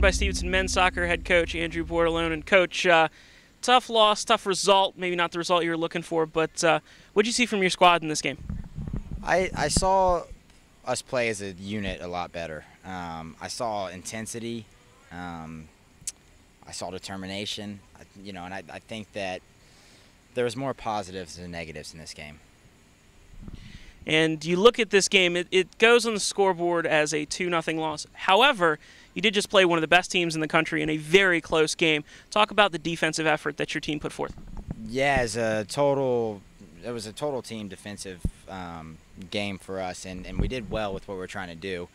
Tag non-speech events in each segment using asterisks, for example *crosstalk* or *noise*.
by Stevenson men's soccer head coach Andrew Bordelon. And coach, uh, tough loss, tough result. Maybe not the result you were looking for, but uh, what did you see from your squad in this game? I, I saw us play as a unit a lot better. Um, I saw intensity. Um, I saw determination. I, you know, and I, I think that there was more positives than negatives in this game. And you look at this game, it, it goes on the scoreboard as a 2 0 loss. However, you did just play one of the best teams in the country in a very close game. Talk about the defensive effort that your team put forth. Yeah, as a total, it was a total team defensive um, game for us, and, and we did well with what we are trying to do.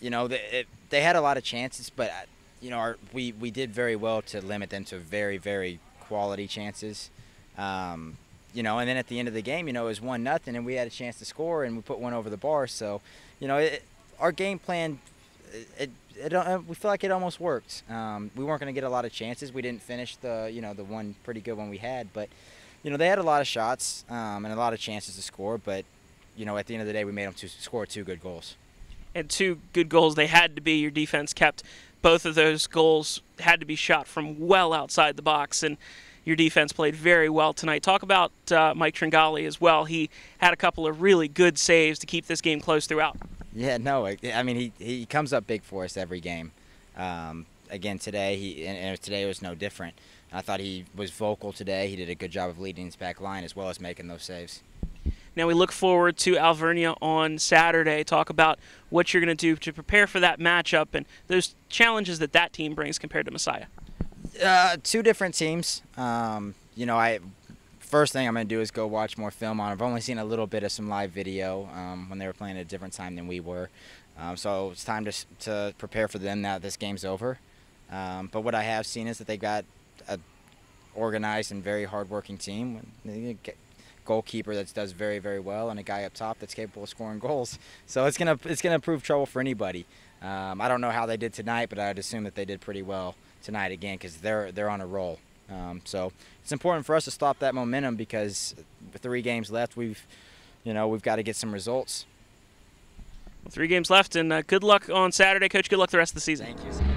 You know, they, it, they had a lot of chances, but you know, our, we we did very well to limit them to very very quality chances. Um, you know, and then at the end of the game, you know, it was one nothing, and we had a chance to score, and we put one over the bar. So, you know, it, our game plan, it, it, it, we feel like it almost worked. Um, we weren't going to get a lot of chances. We didn't finish the, you know, the one pretty good one we had, but, you know, they had a lot of shots um, and a lot of chances to score, but, you know, at the end of the day, we made them to score two good goals. And two good goals, they had to be. Your defense kept both of those goals had to be shot from well outside the box, and your defense played very well tonight. Talk about uh, Mike Tringali as well. He had a couple of really good saves to keep this game close throughout. Yeah, no, I mean he he comes up big for us every game. Um, again today, he and, today was no different. I thought he was vocal today. He did a good job of leading his back line as well as making those saves. Now we look forward to Alvernia on Saturday. Talk about what you're going to do to prepare for that matchup and those challenges that that team brings compared to Messiah. Uh, two different teams. Um, you know, I first thing I'm going to do is go watch more film on. I've only seen a little bit of some live video um, when they were playing at a different time than we were. Um, so it's time to, to prepare for them now this game's over. Um, but what I have seen is that they got a organized and very hardworking team. Goalkeeper that does very very well and a guy up top that's capable of scoring goals. *laughs* So it's gonna it's gonna prove trouble for anybody. Um, I don't know how they did tonight, but I'd assume that they did pretty well tonight again because they're they're on a roll. Um, so it's important for us to stop that momentum because with three games left, we've you know we've got to get some results. Well, three games left, and uh, good luck on Saturday, Coach. Good luck the rest of the season. Thank you.